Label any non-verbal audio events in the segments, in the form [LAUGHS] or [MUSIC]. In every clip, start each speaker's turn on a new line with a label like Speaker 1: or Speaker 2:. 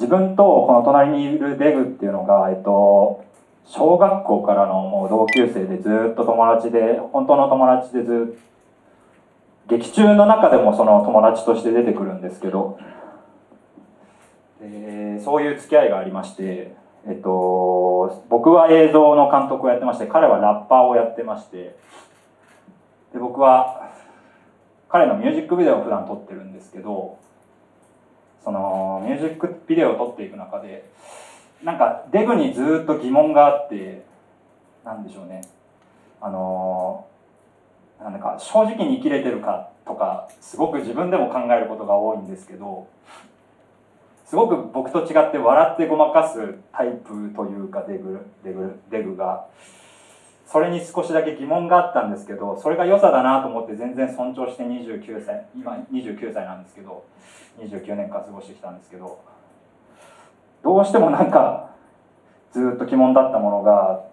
Speaker 1: 自分とこの隣にいるデグっていうのが、えっと、小学校からのもう同級生でずっと友達で本当の友達でずっと劇中の中でもその友達として出てくるんですけどでそういう付き合いがありましてえっと僕は映像の監督をやってまして彼はラッパーをやってましてで僕は彼のミュージックビデオを普段撮ってるんですけどそのミュージックビデオを撮っていく中でなんかデブにずっと疑問があってなんでしょうね。あのなんだか正直に生きれてるかとかすごく自分でも考えることが多いんですけどすごく僕と違って笑ってごまかすタイプというかデグデグデグが。それに少しだけ疑問があったんですけどそれが良さだなと思って全然尊重して29歳今29歳なんですけど29年間過ごしてきたんですけどどうしてもなんかずっと疑問だったものが、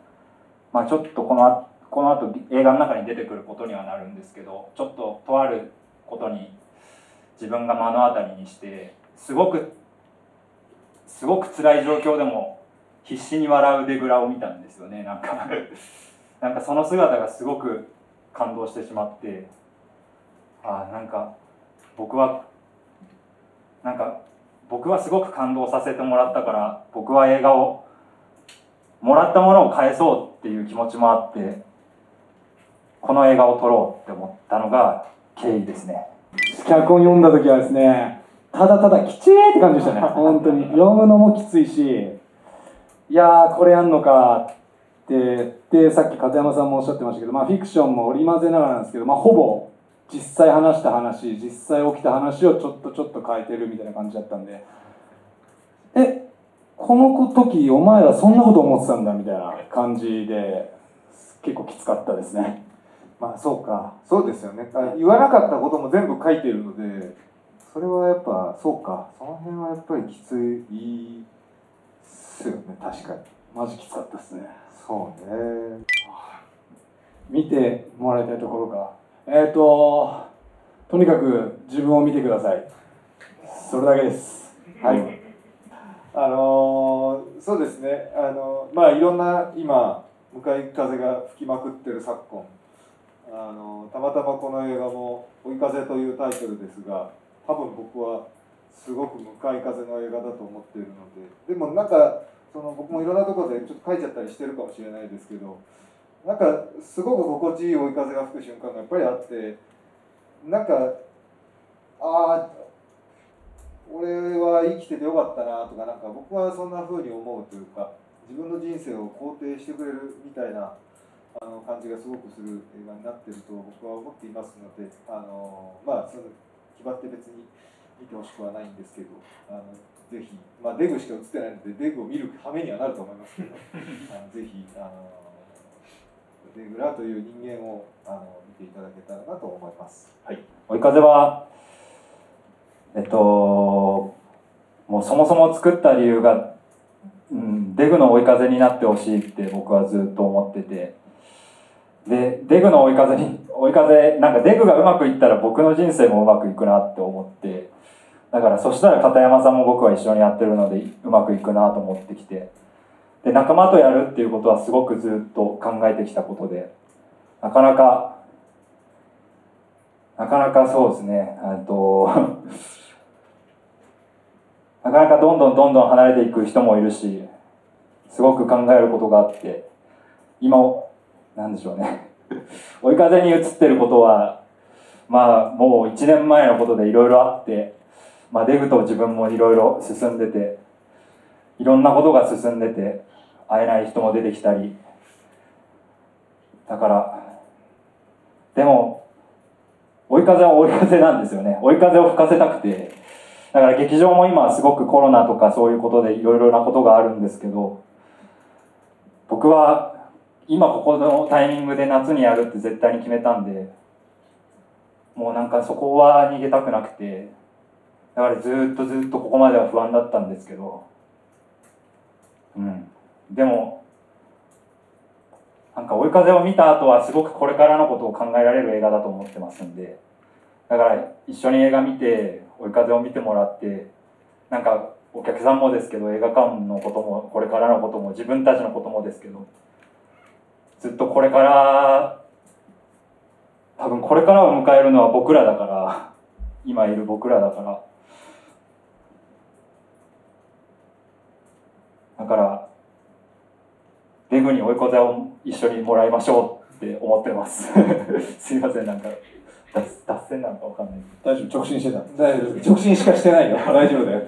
Speaker 1: まあ、ちょっとこのこの後映画の中に出てくることにはなるんですけどちょっととあることに自分が目の当たりにしてすごくすごく辛い状況でも必死に笑うデグラを見たんですよねなんか。なんかその姿がすごく感動してしまってああなんか僕はなんか僕はすごく感動させてもらったから僕は映画をもらったものを返そうっていう気持ちもあってこの映画を撮ろうって思ったのが経緯ですね。
Speaker 2: 脚本読んだ時はですねただただきちーって感じでしたね。本当に。読むのもきついしいやーこれやんのかってでさっき片山さんもおっしゃってましたけど、まあ、フィクションも織り交ぜながらなんですけど、まあ、ほぼ実際話した話実際起きた話をちょっとちょっと変えてるみたいな感じだったんで。えこの時お前らそんなこと思ってたんだみたいな感じで結構きつかったですね。
Speaker 3: まあそうか。そうですよね。言わなかったことも全部書いてるのでそれはやっぱそうか。その辺はやっぱりきついっすよね。確かに。
Speaker 2: マジきつかったですね。
Speaker 3: そうね。
Speaker 2: 見てもらいたいところか。えっ、ー、ととにかく自分を見てください。それだけです。はい。
Speaker 3: あのー、そうですね。あのー、まあいろんな今向かい風が吹きまくってる昨今。あのたまたまこの映画も「追い風」というタイトルですが多分僕はすごく向かい風の映画だと思っているので。でもなんかその僕もいろんなところでちょっと書いちゃったりしてるかもしれないですけどなんかすごく心地いい追い風が吹く瞬間がやっぱりあってなんかああ俺は生きててよかったなとかなんか僕はそんな風に思うというか自分の人生を肯定してくれるみたいなあの感じがすごくする映画になってると僕は思っていますのであのまあその決まって別に見てほしくはないんですけどあのぜひ、まあ、デグしか映ってないのでデグを見るためにはなると思いますけど [LAUGHS] あのぜひあのデグラという人間をあの見ていただけたらなと思います。
Speaker 1: はい、追い風はえっともうそもそも作った理由が、うん、デグの追い風になってほしいって僕はずっと思ってて。でデグの追い風に追い風なんかデグがうまくいったら僕の人生もうまくいくなって思ってだからそしたら片山さんも僕は一緒にやってるのでうまくいくなと思ってきて。で仲間とやるっていうことはすごくずっと考えてきたことで。なかなかなかなかそうですね。と [LAUGHS] なかなかどんどんどんどん離れていく人もいるしすごく考えることがあって。今なんでしょうね。[LAUGHS] 追い風に移ってることはまあもう1年前のことでいろいろあって、まあ、デブと自分もいろいろ進んでていろんなことが進んでて会えない人も出てきたり。だからでも追い風は追い風なんですよね。追い風を吹かせたくて。だから劇場も今すごくコロナとかそういうことでいろいろなことがあるんですけど僕は今ここのタイミングで夏にやるって絶対に決めたんでもうなんかそこは逃げたくなくて。だからずっとずっとここまでは不安だったんですけどうん。でもなんか追い風を見た後はすごくこれからのことを考えられる映画だと思ってますんでだから一緒に映画見て追い風を見てもらってなんかお客さんもですけど映画館のこともこれからのことも自分たちのこともですけどずっとこれから多分これからを迎えるのは僕らだから今いる僕らだからだからデグに追い風を一緒にもらいましょうって思ってます。[LAUGHS] すいませんなんか脱線なんかわかんない
Speaker 2: 大丈夫直進してた。
Speaker 3: 大丈夫直進しかしてないよ。大丈夫だよ。